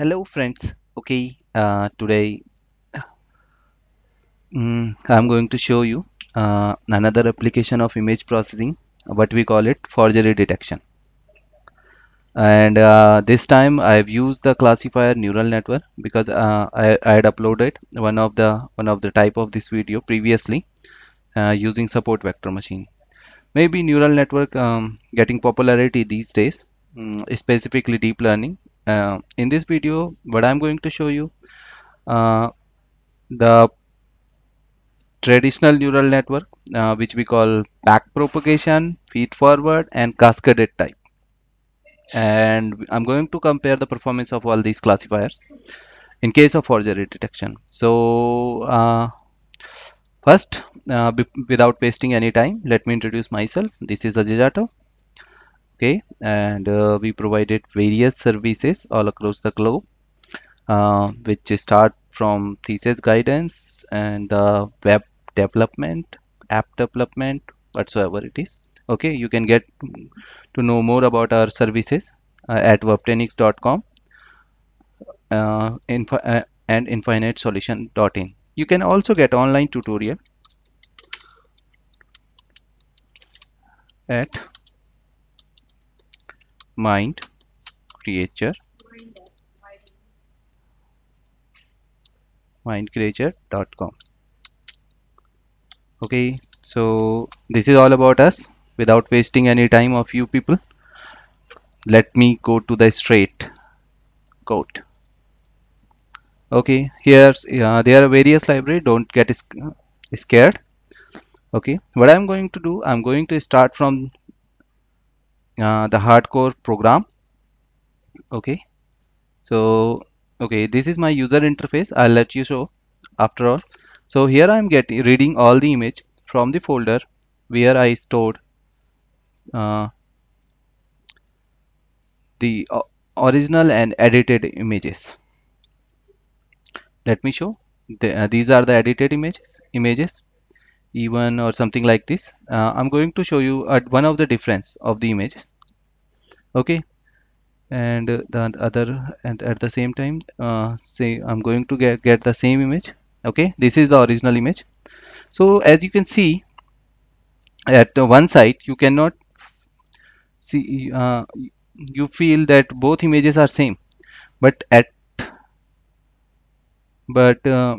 Hello friends. Okay, uh, today mm, I'm going to show you uh, another application of image processing, what we call it forgery detection. And uh, this time I've used the classifier neural network because uh, I, I had uploaded one of the one of the type of this video previously uh, using support vector machine. Maybe neural network um, getting popularity these days, mm, specifically deep learning. Uh, in this video, what I'm going to show you uh, the traditional neural network uh, which we call backpropagation, feed forward and cascaded type. And I'm going to compare the performance of all these classifiers in case of forgery detection. So uh, first, uh, without wasting any time, let me introduce myself. This is Ajay Jatav. Okay, and uh, we provided various services all across the globe, uh, which start from thesis guidance and the web development app development whatsoever it is okay? You can get to know more about our services uh, at webtenix.com uh, uh, and infinitesolution.in you can also get online tutorial at mind creature. mindcreature.com okay so this is all about us. Without wasting any time of you people let me go to the straight code okay here uh, there are various library. Don't get scared. Okay what i'm going to do i'm going to start from uh, the hardcore program. Okay. So okay this is my user interface. I'll let you show after all. So here I'm getting reading all the image from the folder where I stored uh, the uh, original and edited images. Let me show. The, uh, these are the edited images, images, even or something like this. Uh, I'm going to show you at one of the difference of the images. Okay, and the other and at the same time, uh, say I'm going to get get the same image. Okay? This is the original image. So as you can see at one side you cannot see uh, you feel that both images are same. But at but uh,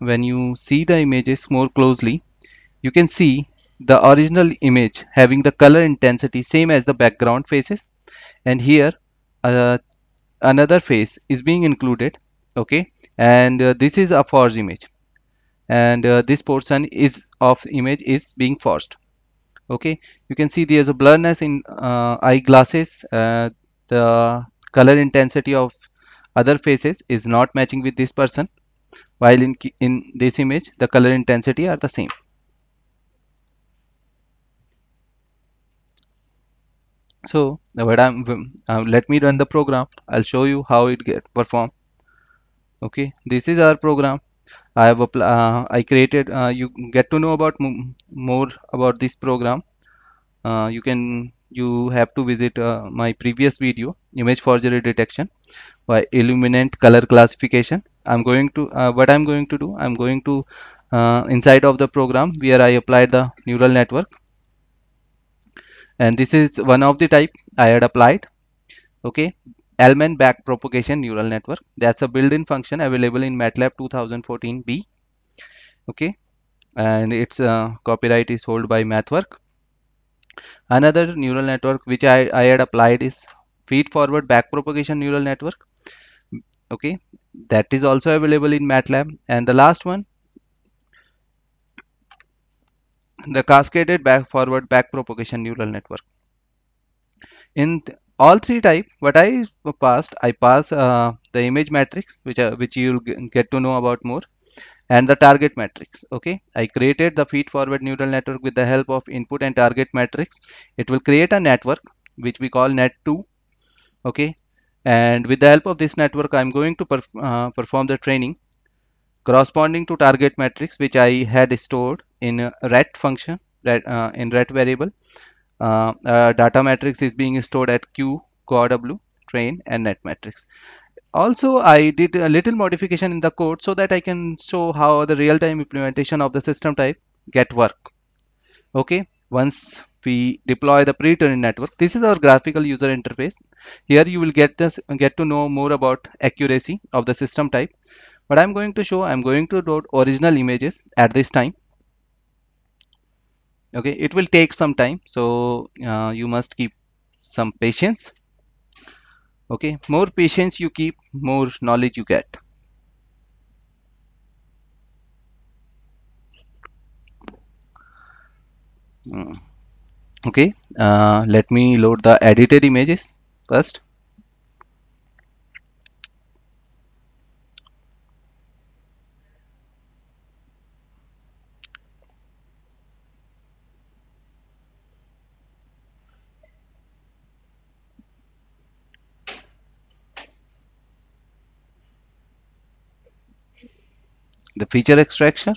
when you see the images more closely you can see the original image having the color intensity same as the background faces. And here uh, another face is being included okay? And uh, this is a forged image. And uh, this portion is of image is being forced okay? You can see there's a blurriness in uh, eyeglasses uh, the color intensity of other faces is not matching with this person. While in in this image the color intensity are the same so what i'm uh, let me run the program. I'll show you how it get perform okay this is our program. I have uh, I created uh, you get to know about more about this program. Uh, you can you have to visit uh, my previous video image forgery detection by illuminant color classification. I'm going to uh, what I'm going to do I'm going to inside of the program where I applied the neural network and this is one of the type I had applied okay Elman back propagation neural network. That's a built-in function available in MATLAB 2014b. Okay, and its uh, copyright is held by MathWork. Another neural network which I, I had applied is feed-forward back propagation neural network. Okay, that is also available in MATLAB. And the last one, the cascaded back forward backpropagation neural network. In all three type what I passed I pass uh, the image matrix which uh, which you'll get to know about more and the target matrix okay? I created the feed forward neural network with the help of input and target matrix. It will create a network which we call net2 okay? And with the help of this network I'm going to perf uh, perform the training corresponding to target matrix which I had stored in ret function that uh, in ret variable. Uh, data matrix is being stored at q w train and net matrix. Also I did a little modification in the code so that I can show how the real-time implementation of the system type get work. Okay once we deploy the pre-trained network this is our graphical user interface. Here you will get this get to know more about accuracy of the system type but I'm going to show I'm going to load original images at this time. Okay it will take some time so uh, you must keep some patience. Okay more patience you keep more knowledge you get. Mm. okay uh, let me load the edited images first the feature extraction?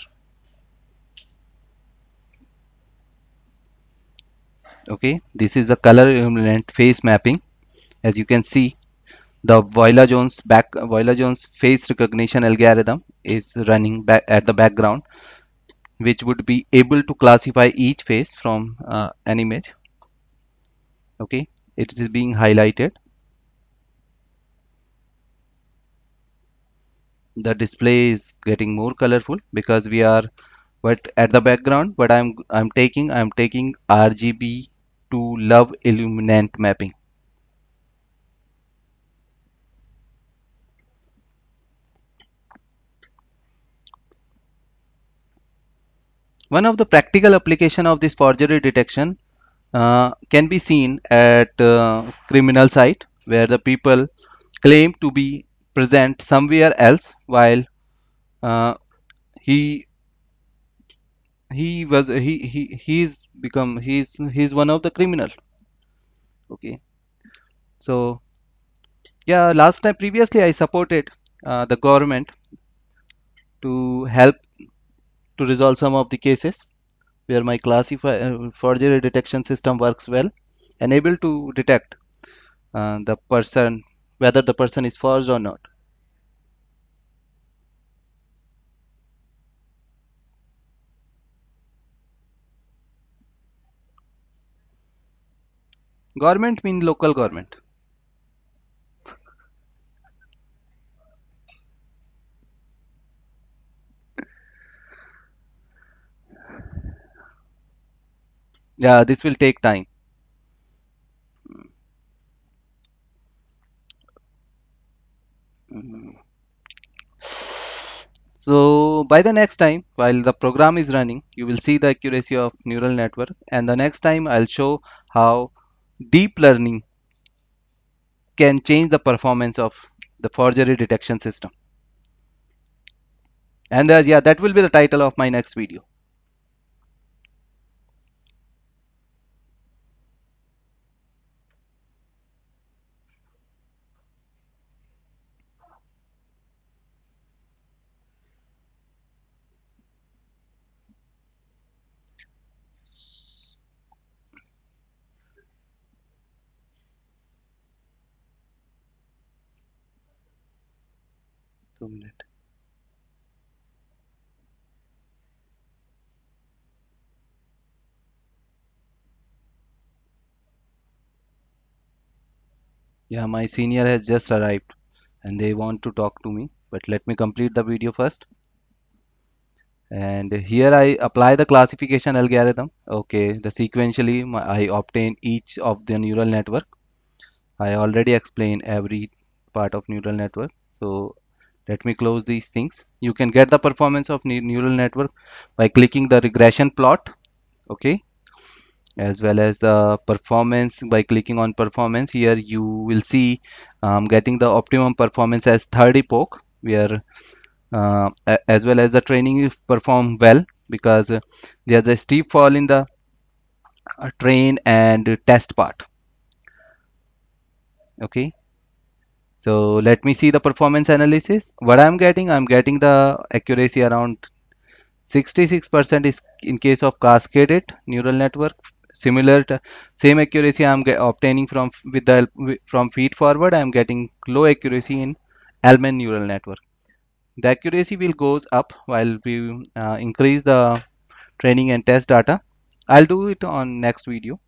Okay this is the color illuminant face mapping. As you can see the Viola Jones back Viola Jones face recognition algorithm is running back at the background which would be able to classify each face from uh, an image. Okay it is being highlighted the display is getting more colorful because we are but at the background but i'm i'm taking i'm taking rgb to love illuminant mapping. One of the practical application of this forgery detection uh, can be seen at uh, criminal site where the people claim to be present somewhere else while uh, he he was he he he's become he's he's one of the criminal. Okay. So yeah last time previously i supported uh, the government to help to resolve some of the cases where my classifier uh, forgery detection system works well and able to detect uh, the person whether the person is forged or not Government mean local government. Yeah, this will take time. So by the next time, while the program is running, you will see the accuracy of neural network. And the next time I'll show how deep learning can change the performance of the forgery detection system. And uh, yeah, that will be the title of my next video. Yeah, my senior has just arrived and they want to talk to me, but let me complete the video first. And here I apply the classification algorithm. Okay, the sequentially I obtain each of the neural network. I already explained every part of neural network. So let me close these things. You can get the performance of neural network by clicking the regression plot. Okay, as well as the performance by clicking on performance here you will see um, getting the optimum performance as third epoch where uh, as well as the training is performed well because uh, there's a steep fall in the uh, train and test part okay so let me see the performance analysis. What i'm getting i'm getting the accuracy around 66% is in case of cascaded neural network. Similar to same accuracy i'm obtaining from with the from feed forward i'm getting low accuracy in Elman neural network. The accuracy will goes up while we uh, increase the training and test data. I'll do it on next video.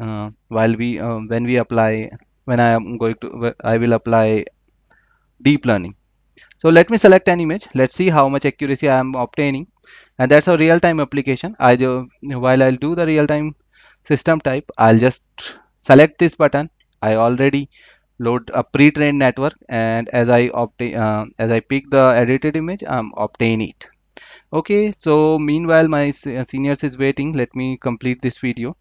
Uh, while we um, when we apply when i am going to i will apply deep learning. So let me select an image. Let's see how much accuracy i am obtaining. And that's a real-time application. I do, while I'll do the real-time system type I'll just select this button. I already load a pre-trained network and as I obtain uh, as I pick the edited image I'm obtain it. Okay so meanwhile my uh, seniors is waiting. Let me complete this video.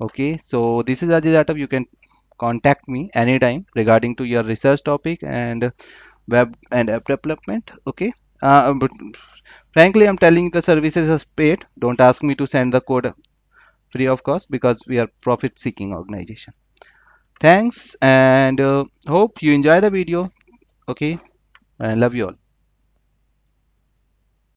Okay so this is Ajay Jatav you can contact me anytime regarding to your research topic and web and app development okay? Uh, but frankly i'm telling the services is paid. Don't ask me to send the code free of cost because we are profit seeking organization. Thanks and uh, hope you enjoy the video okay? And love you all